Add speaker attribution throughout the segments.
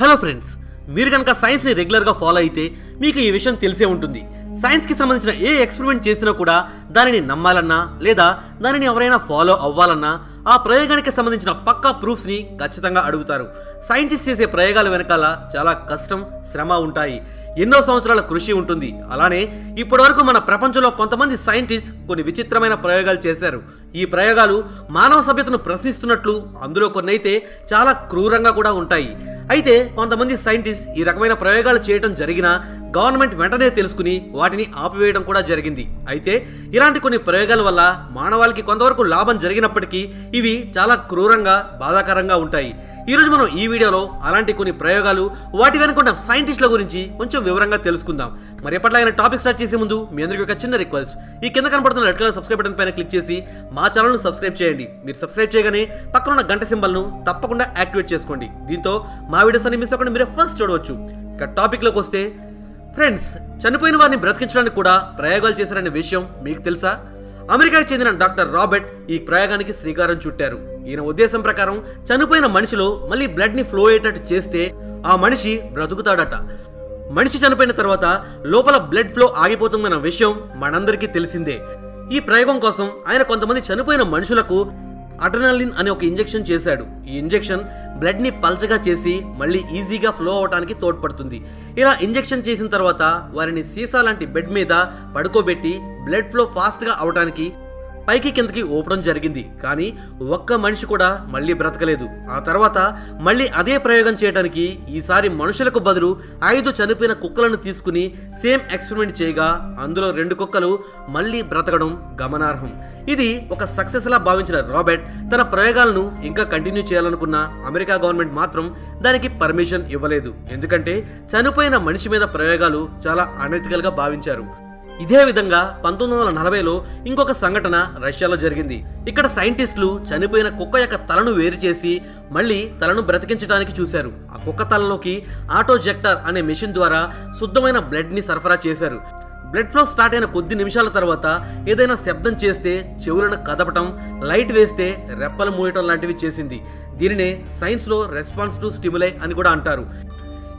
Speaker 1: Hello friends మీరు కనుక సైన్స్ని రెగ్యులర్గా ఫాలో అయితే మీకు ఈ విషయం తెలిసే ఉంటుంది. సైన్స్కి సంబంధించిన ఏ ఎక్స్పెరిమెంట్ చేసినా కూడా దానిని నమ్మాలన్నా లేదా దానిని ఎవరైనా ఫాలో అవ్వాలన్నా ఆ ప్రయోగానికి సంబంధించిన పక్కా ప్రూఫ్స్ని ఖచ్చితంగా అడుగుతారు. సైంటిస్ట్ చేసే ప్రయోగాల వెనకాల చాలా కష్టం శ్రమ ఉంటాయి. ఎన్నో సంవత్సరాల కృషి ఉంటుంది. అలానే ఇప్పటివరకు మన ప్రపంచంలో కొంతమంది సైంటిస్ట్ కొన్ని విచిత్రమైన ప్రయోగాలు చేశారు. ఈ ప్రయోగాలు మానవ సభ్యతను ప్రశ్నిస్తున్నట్లు అందులో కొన్ని అయితే చాలా క్రూరంగా కూడా ఉంటాయి. అయితే కొంతమంది సైంటిస్ట్ ఈ రకమైన ప్రయోగాలు చేయడం జరిగినా గవర్నమెంట్ వెంటనే తెలుసుకుని వాటిని ఆపివేయడం కూడా జరిగింది. అయితే ఇలాంటి కొన్ని ప్రయోగాల వల్ల మానవాళికి కొంతవరకు లాభం జరిగినప్పటికీ ఇవి చాలా క్రూరంగా బాధాకరంగా ఉంటాయి. ఈరోజు మనం ఈ వీడియోలో అలాంటి కొన్ని ప్రయోగాలు వాటి వెనుకున్న సైంటిస్టుల గురించి కొంచెం వివరంగా తెలుసుకుందాం. మరి ఎప్పటిలాగిన టాపిక్ స్టార్ట్ చేసే ముందు మీ అందరికీ ఒక చిన్న రిక్వెస్ట్. ఈ కింద కనపడుతున్న రెడ్ కలర్ సబ్స్క్రైబ్ బటన్ పైన క్లిక్ చేసి మా ఛానల్ను సబ్స్క్రైబ్ చేయండి. మీరు సబ్స్క్రైబ్ చేయగానే పక్కన ఉన్న గంట సింబల్ను తప్పకుండా యాక్టివేట్ చేసుకోండి. దీంతో మా వీడియోస్ అన్ని మిస్ అవ్వకుండా మీరే ఫస్ట్ చూడవచ్చు. ఇక టాపిక్లోకి వస్తే ఫ్రెండ్స్ చనిపోయిన వారిని బ్రతికించడానికి కూడా ప్రయోగాలు చేశారనే విషయం మీకు తెలుసా? అమెరికాకు చెందిన డాక్టర్ రాబర్ట్ ఈ ప్రయోగానికి శ్రీకారం చుట్టారు. ఈయన ఉద్దేశం ప్రకారం చనిపోయిన మనిషిలో మళ్ళీ బ్లడ్ని ఫ్లో అయ్యేటట్టు చేస్తే ఆ మనిషి బ్రతుకుతాడట. మనిషి చనిపోయిన తర్వాత లోపల బ్లడ్ ఫ్లో ఆగిపోతుందన్న విషయం మనందరికీ తెలిసిందే. ఈ ప్రయోగం కోసం ఆయన కొంతమంది చనిపోయిన మనుషులకు అడ్రనాలిన్ అనే ఒక ఇంజెక్షన్ చేశాడు. ఈ ఇంజెక్షన్ బ్లడ్ని పల్చగా చేసి మళ్ళీ ఈజీగా ఫ్లో అవడానికి తోడ్పడుతుంది. ఇలా ఇంజెక్షన్ చేసిన తర్వాత వారిని సీసా లాంటి బెడ్ మీద పడుకోబెట్టి బ్లడ్ ఫ్లో ఫాస్ట్గా అవడానికి పైకి కిందకి ఊపడం జరిగింది. కానీ ఒక్క మనిషి కూడా మళ్ళీ బ్రతకలేదు. ఆ తర్వాత మళ్ళీ అదే ప్రయోగం చేయడానికి ఈసారి మనుషులకు బదులు ఐదు చనిపోయిన కుక్కలను తీసుకుని సేమ్ ఎక్స్పెరిమెంట్ చేయగా అందులో రెండు కుక్కలు మళ్ళీ బ్రతకడం గమనార్హం. ఇది ఒక సక్సెస్ లా భావించిన రాబర్ట్ తన ప్రయోగాలను ఇంకా కంటిన్యూ చేయాలనుకున్న అమెరికా గవర్నమెంట్ మాత్రం దానికి పర్మిషన్ ఇవ్వలేదు. ఎందుకంటే చనిపోయిన మనిషి మీద ప్రయోగాలు చాలా అనెతికల్గా భావించారు. ఇదే విధంగా పంతొమ్మిది వందల నలభైలో ఇంకొక సంఘటన రష్యాలో జరిగింది. ఇక్కడ సైంటిస్టులు చనిపోయిన కుక్క యొక్క తలను వేరు చేసి మళ్ళీ తలను బ్రతికించడానికి చూశారు. ఆ కుక్క తలలోకి ఆటోజెక్టర్ అనే మెషిన్ ద్వారా శుద్ధమైన బ్లడ్ని సరఫరా చేశారు. బ్లడ్ ఫ్లో స్టార్ట్ అయిన కొద్ది నిమిషాల తర్వాత ఏదైనా శబ్దం చేస్తే చెవులను కదపటం లైట్ వేస్తే రెప్పలు మూయటం లాంటివి చేసింది. దీనినే సైన్స్లో రెస్పాన్స్ టు స్టిములై అని కూడా అంటారు.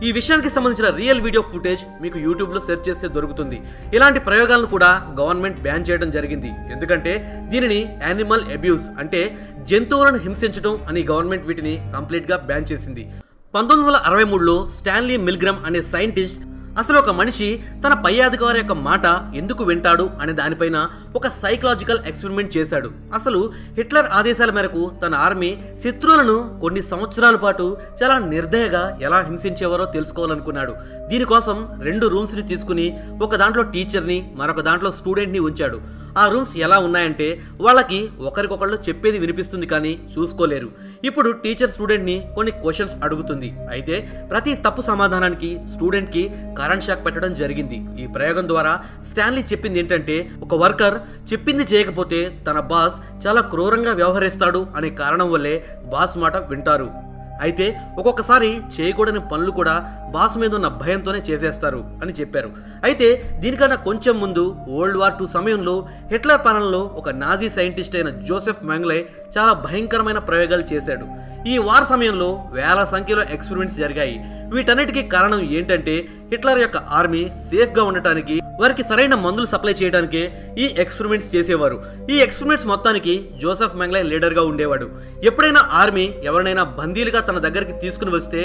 Speaker 1: ఈ విషయానికి సంబంధించిన రియల్ వీడియో ఫుటేజ్ మీకు యూట్యూబ్లో సెర్చ్ చేస్తే దొరుకుతుంది. ఇలాంటి ప్రయోగాలను కూడా గవర్నమెంట్ బ్యాన్ చేయడం జరిగింది. ఎందుకంటే దీనిని యానిమల్ అబ్యూస్ అంటే జంతువులను హింసించడం అని గవర్నమెంట్ వీటిని కంప్లీట్గా బ్యాన్ చేసింది. పంతొమ్మిది వందల అరవై మూడులో స్టాన్లీ మిల్గ్రమ్ అనే సైంటిస్ట్ అసలు ఒక మనిషి తన పై అధికారి యొక్క మాట ఎందుకు వింటాడు అనే దానిపైన ఒక సైకలాజికల్ ఎక్స్పెరిమెంట్ చేశాడు. అసలు హిట్లర్ ఆదేశాల మేరకు తన ఆర్మీ శత్రువులను కొన్ని సంవత్సరాల పాటు చాలా నిర్దయగా ఎలా హింసించేవారో తెలుసుకోవాలనుకున్నాడు. దీనికోసం రెండు రూమ్స్ని తీసుకుని ఒక దాంట్లో టీచర్ని మరొక దాంట్లో స్టూడెంట్ని ఉంచాడు. ఆ రూమ్స్ ఎలా ఉన్నాయంటే వాళ్ళకి ఒకరికొకళ్ళు చెప్పేది వినిపిస్తుంది కానీ చూసుకోలేరు. ఇప్పుడు టీచర్ స్టూడెంట్ని కొన్ని క్వశ్చన్స్ అడుగుతుంది. అయితే ప్రతి తప్పు సమాధానానికి స్టూడెంట్కి కరెంట్ షాక్ పెట్టడం జరిగింది. ఈ ప్రయోగం ద్వారా స్టాన్లీ చెప్పింది ఏంటంటే ఒక వర్కర్ చెప్పింది చేయకపోతే తన బాస్ చాలా క్రూరంగా వ్యవహరిస్తాడు అనే కారణం వల్లే బాస్ మాట వింటారు. అయితే ఒక్కొక్కసారి చేయకూడని పనులు కూడా బాస్ మీద ఉన్న భయంతోనే చేసేస్తారు అని చెప్పారు. అయితే దీనికన్నా కొంచెం ముందు వరల్డ్ వార్ టూ సమయంలో హిట్లర్ పాలనలో ఒక నాజీ సైంటిస్ట్ అయిన జోసెఫ్ మెంగ్లే చాలా భయంకరమైన ప్రయోగాలు చేశాడు. ఈ వార్ సమయంలో వేల సంఖ్యలో ఎక్స్పెరిమెంట్స్ జరిగాయి. వీటన్నిటికీ కారణం ఏంటంటే హిట్లర్ యొక్క ఆర్మీ సేఫ్గా ఉండటానికి వారికి సరైన మందులు సప్లై చేయడానికే ఈ ఎక్స్పెరిమెంట్స్ చేసేవారు. ఈ ఎక్స్పెరిమెంట్స్ మొత్తానికి జోసెఫ్ మెంగ్లే లీడర్గా ఉండేవాడు. ఎప్పుడైనా ఆర్మీ ఎవరినైనా బందీలుగా తన దగ్గరికి తీసుకుని వస్తే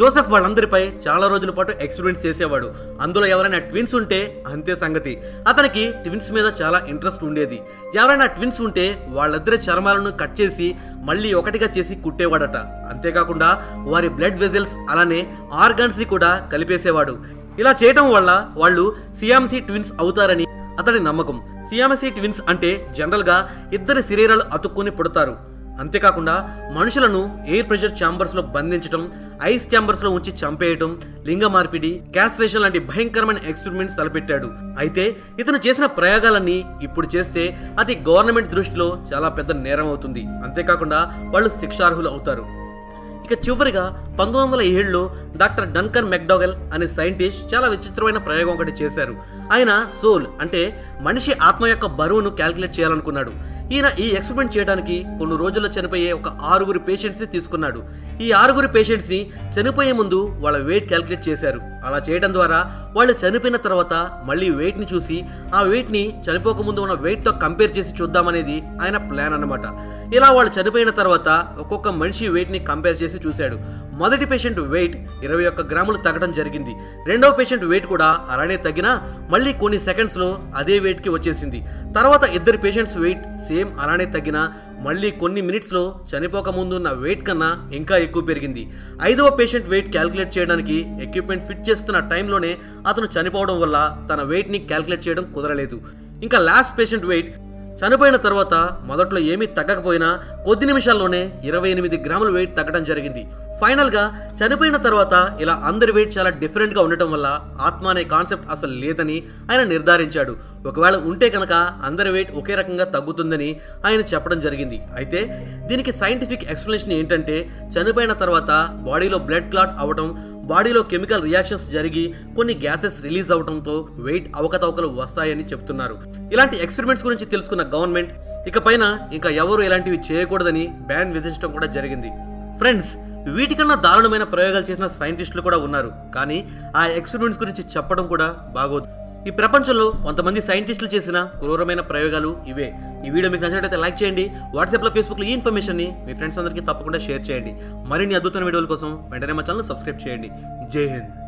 Speaker 1: జోసెఫ్ వాళ్ళందరిపై చాలా రోజుల పాటు ఎక్స్పెరిమెంట్స్ చేసేవాడు. అందులో ఎవరైనా ట్విన్స్ ఉంటే అంతే సంగతి. అతనికి ట్విన్స్ మీద చాలా ఇంట్రెస్ట్ ఉండేది. ఎవరైనా ట్విన్స్ ఉంటే వాళ్ళిద్దరి చర్మాలను కట్ చేసి మళ్ళీ ఒకటిగా చేసి కుట్టేవాడట. అంతేకాకుండా వారి బ్లడ్ వెజల్స్ అలానే ఆర్గాన్స్ని కూడా కలిపేసేవాడు. ఇలా చేయటం వల్ల వాళ్ళు సియామ్సీ ట్విన్స్ అవుతారని అతడి నమ్మకం. సియామసీ ట్విన్స్ అంటే జనరల్గా ఇద్దరి శరీరాలు అతుక్కుని పుడతారు. అంతేకాకుండా మనుషులను ఎయిర్ ప్రెషర్ ఛాంబర్స్లో బంధించడం ఐస్ ఛాంబర్స్లో ఉంచి చంపేయటం లింగ మార్పిడి క్యాస్ట్రేషన్ లాంటి భయంకరమైన ఎక్స్పెరిమెంట్స్ తలపెట్టాడు. అయితే ఇతను చేసిన ప్రయోగాలన్నీ ఇప్పుడు చేస్తే అది గవర్నమెంట్ దృష్టిలో చాలా పెద్ద నేరం అవుతుంది. అంతేకాకుండా వాళ్ళు శిక్షార్హులు అవుతారు. ఇక చివరిగా పంతొమ్మిది వందల ఏడులో డాక్టర్ డన్కన్ మెక్డోగల్ అనే సైంటిస్ట్ చాలా విచిత్రమైన ప్రయోగం ఒకటి చేశారు. ఆయన సోల్ అంటే మనిషి ఆత్మ యొక్క బరువును క్యాల్కులేట్ చేయాలనుకున్నాడు. ఈయన ఈ ఎక్స్పెరిమెంట్ చేయడానికి కొన్ని రోజుల్లో చనిపోయే ఒక ఆరుగురు పేషెంట్స్ని తీసుకున్నాడు. ఈ ఆరుగురు పేషెంట్స్ని చనిపోయే ముందు వాళ్ళ వెయిట్ క్యాలిక్యులేట్ చేశారు. అలా చేయడం ద్వారా వాళ్ళు చనిపోయిన తర్వాత మళ్ళీ వెయిట్ని చూసి ఆ వెయిట్ని చనిపోక ముందు ఉన్న వెయిట్తో కంపేర్ చేసి చూద్దామనేది ఆయన ప్లాన్ అన్నమాట. ఇలా వాళ్ళు చనిపోయిన తర్వాత ఒక్కొక్క మనిషి వెయిట్ని కంపేర్ చేసి చూశాడు. మొదటి పేషెంట్ వెయిట్ ఇరవై ఒక్క గ్రాములు తగ్గడం జరిగింది. రెండవ పేషెంట్ వెయిట్ కూడా అలానే తగ్గినా మళ్ళీ కొన్ని సెకండ్స్లో అదే వెయిట్కి వచ్చేసింది. తర్వాత ఇద్దరు పేషెంట్స్ వెయిట్ సేమ్ అలానే తగ్గినా మళ్ళీ కొన్ని మినిట్స్లో చనిపోక ముందున్న వెయిట్ కన్నా ఇంకా ఎక్కువ పెరిగింది. ఐదవ పేషెంట్ వెయిట్ క్యాల్కులేట్ చేయడానికి ఎక్విప్మెంట్ ఫిట్ చేస్తున్న టైంలోనే అతను చనిపోవడం వల్ల తన వెయిట్ని క్యాల్కులేట్ చేయడం కుదరలేదు. ఇంకా లాస్ట్ పేషెంట్ వెయిట్ చనిపోయిన తర్వాత మొదట్లో ఏమీ తగ్గకపోయినా కొద్ది నిమిషాల్లోనే ఇరవై ఎనిమిది గ్రాముల వెయిట్ తగ్గడం జరిగింది. ఫైనల్గా చనిపోయిన తర్వాత ఇలా అందరి వెయిట్ చాలా డిఫరెంట్గా ఉండటం వల్ల ఆత్మ అనే కాన్సెప్ట్ అసలు లేదని ఆయన నిర్ధారించాడు. ఒకవేళ ఉంటే కనుక అందరి వెయిట్ ఒకే రకంగా తగ్గుతుందని ఆయన చెప్పడం జరిగింది. అయితే దీనికి సైంటిఫిక్ ఎక్స్ప్లెనేషన్ ఏంటంటే చనిపోయిన తర్వాత బాడీలో బ్లడ్ క్లాట్ అవ్వటం బాడీలో కెమికల్ రియాక్షన్స్ జరిగి కొన్ని గ్యాసెస్ రిలీజ్ అవడంతో వెయిట్ అవకతవకలు వస్తాయని చెప్తున్నారు. ఇలాంటి ఎక్స్పెరిమెంట్స్ గురించి తెలుసుకున్న గవర్నమెంట్ ఇకపైన ఇంకా ఎవరు ఇలాంటివి చేయకూడదని బ్యాన్ విధించడం కూడా జరిగింది. ఫ్రెండ్స్ వీటికన్నా దారుణమైన ప్రయోగాలు చేసిన సైంటిస్టులు కూడా ఉన్నారు. కానీ ఆ ఎక్స్పెరిమెంట్స్ గురించి చెప్పడం కూడా బాగోదు. ఈ ప్రపంచంలో కొంతమంది సైంటిస్టులు చేసిన క్రూరమైన ప్రయోగాలు ఇవే. ఈ వీడియో మీకు నచ్చినట్లయితే లైక్ చేయండి వాట్సాప్లో ఫేస్బుక్లో ఈ ఇన్ఫర్మేషన్ని మీ ఫ్రెండ్స్ అందరికీ తప్పకుండా షేర్ చేయండి. మరిన్ని అద్భుతమైన వీడియోల కోసం వెంటనే మా ఛానల్ సబ్స్క్రైబ్ చేయండి. జై హింద్.